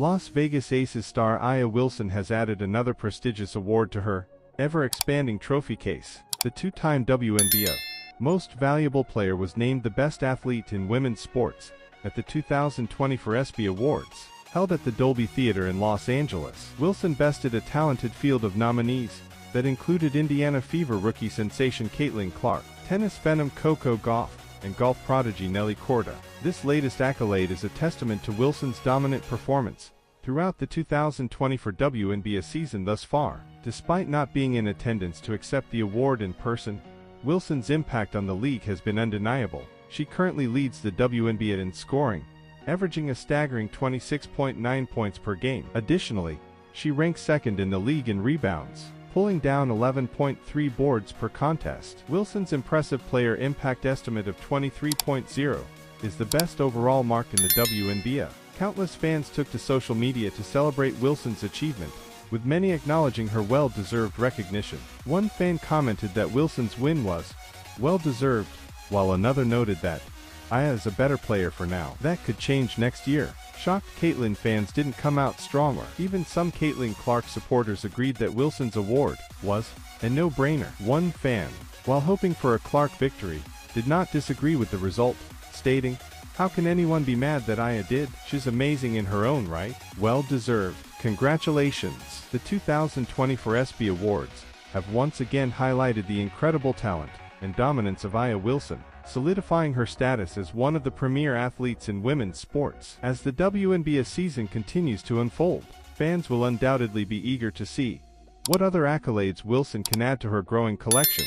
Las Vegas Aces star A'ja Wilson has added another prestigious award to her ever-expanding trophy case. The two-time WNBA Most Valuable Player was named the best athlete in women's sports at the 2024 ESPY Awards, held at the Dolby Theater in Los Angeles. Wilson bested a talented field of nominees that included Indiana Fever rookie sensation Caitlin Clark, tennis phenom Coco Gauff, and golf prodigy Nelly Korda. This latest accolade is a testament to Wilson's dominant performance throughout the 2024 WNBA season thus far. Despite not being in attendance to accept the award in person, Wilson's impact on the league has been undeniable. She currently leads the WNBA in scoring, averaging a staggering 26.9 points per game. Additionally, she ranks second in the league in rebounds, pulling down 11.3 boards per contest. Wilson's impressive player impact estimate of 23.0 is the best overall mark in the WNBA. Countless fans took to social media to celebrate Wilson's achievement, with many acknowledging her well-deserved recognition. One fan commented that Wilson's win was well-deserved, while another noted that A'ja is a better player for now. That could change next year. Shocked Caitlin fans didn't come out stronger. Even some Caitlin Clark supporters agreed that Wilson's award was a no-brainer. One fan, while hoping for a Clark victory, did not disagree with the result, stating, How can anyone be mad that A'ja did? She's amazing in her own right. Well deserved. Congratulations. The 2024 ESPY Awards have once again highlighted the incredible talent and dominance of A'ja Wilson, solidifying her status as one of the premier athletes in women's sports. As the WNBA season continues to unfold, fans will undoubtedly be eager to see what other accolades Wilson can add to her growing collection.